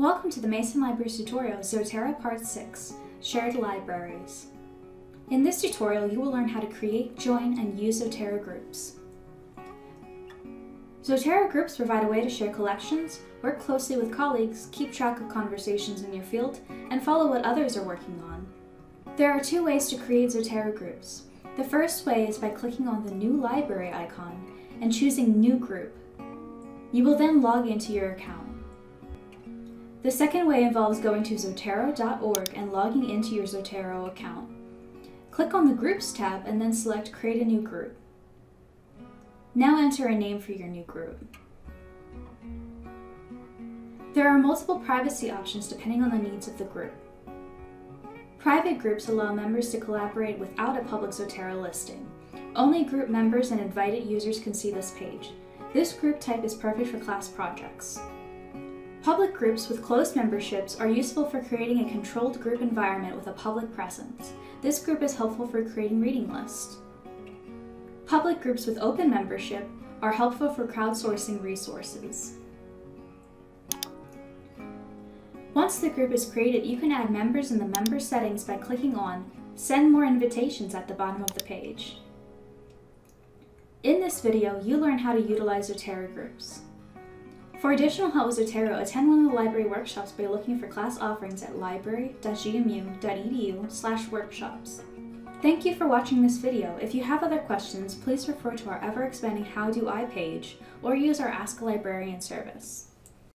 Welcome to the Mason Libraries tutorial, Zotero Part 6, Shared Libraries. In this tutorial, you will learn how to create, join, and use Zotero groups. Zotero groups provide a way to share collections, work closely with colleagues, keep track of conversations in your field, and follow what others are working on. There are two ways to create Zotero groups. The first way is by clicking on the New Library icon and choosing New Group. You will then log into your account. The second way involves going to Zotero.org and logging into your Zotero account. Click on the Groups tab and then select Create a New Group. Now enter a name for your new group. There are multiple privacy options depending on the needs of the group. Private groups allow members to collaborate without a public Zotero listing. Only group members and invited users can see this page. This group type is perfect for class projects. Public groups with closed memberships are useful for creating a controlled group environment with a public presence. This group is helpful for creating reading lists. Public groups with open membership are helpful for crowdsourcing resources. Once the group is created, you can add members in the member settings by clicking on Send More Invitations at the bottom of the page. In this video, you learn how to utilize Zotero groups. For additional help with Zotero, attend one of the library workshops by looking for class offerings at library.gmu.edu slash workshops. Thank you for watching this video. If you have other questions, please refer to our ever-expanding How Do I page or use our Ask a Librarian service.